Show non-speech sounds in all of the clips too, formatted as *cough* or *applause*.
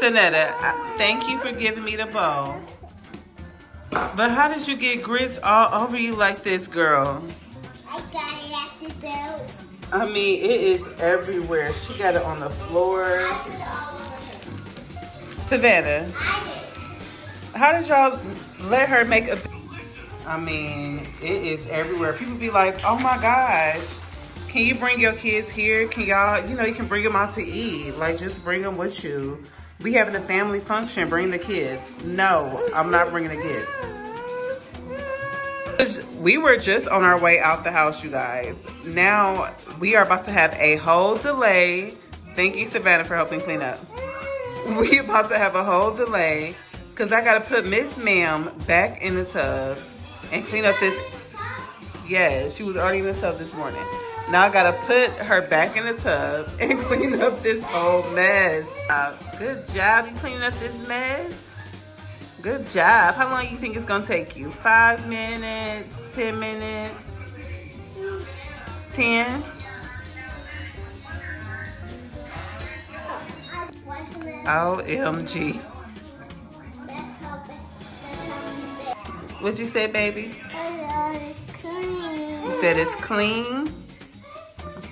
Sonetta, thank you for giving me the bowl. But how did you get grits all over you like this, girl? I got it at the belt. I mean, it is everywhere. She got it on the floor. I put it all over. Savannah, how did y'all let her make a... I mean, it is everywhere. People be like, oh my gosh, can you bring your kids here? Can y'all, you know, you can bring them out to eat. Like, just bring them with you. We having a family function, bring the kids. No, I'm not bringing the kids. We were just on our way out the house, you guys. Now we are about to have a whole delay. Thank you, Savannah, for helping clean up. *laughs* We about to have a whole delay because I got to put Miss Ma'am back in the tub and clean up this. Yes, she was already in the tub this morning. Now I got to put her back in the tub *laughs* and clean up this whole mess. Uh, good job. You cleaning up this mess? Good job. How long you think it's gonna take you? Five minutes, 10 minutes, 10? wasn't? OMG. That's how, that's how we say. What'd you say, baby? It's clean. You said it's clean?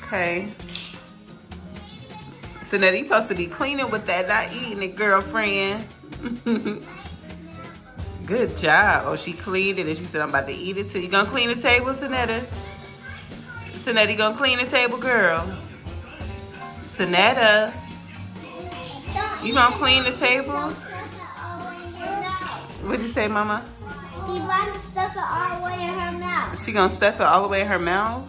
Okay. So now you supposed to be cleaning with that, not eating it, girlfriend. *laughs* Good job. Oh, she cleaned it and she said, I'm about to eat it too. You gonna clean the table, Sonetta? Sonetta, you gonna clean the table, girl? Sonetta, you gonna clean the table? Don't stuff it all in your mouth. What'd you say, mama? She to stuff it all the way in her mouth. She gonna stuff it all the way in her mouth?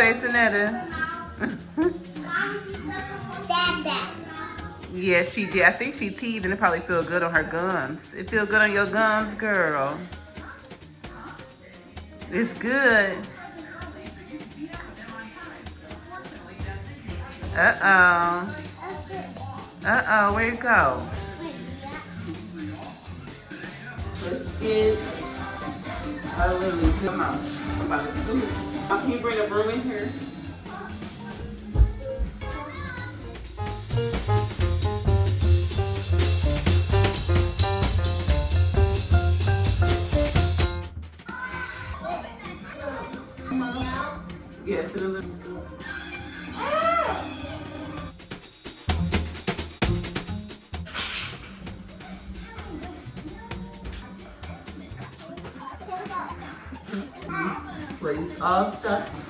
It. Say, dad. Yeah, she did. I think she teed and it probably feel good on her gums. It feel good on your gums, girl. It's good. Uh-oh. Uh-oh, where'd it go? It's a lily. Come on. I'm about to scoop. Uh, Can you bring a broom in here? Yes, a Raise all stuff.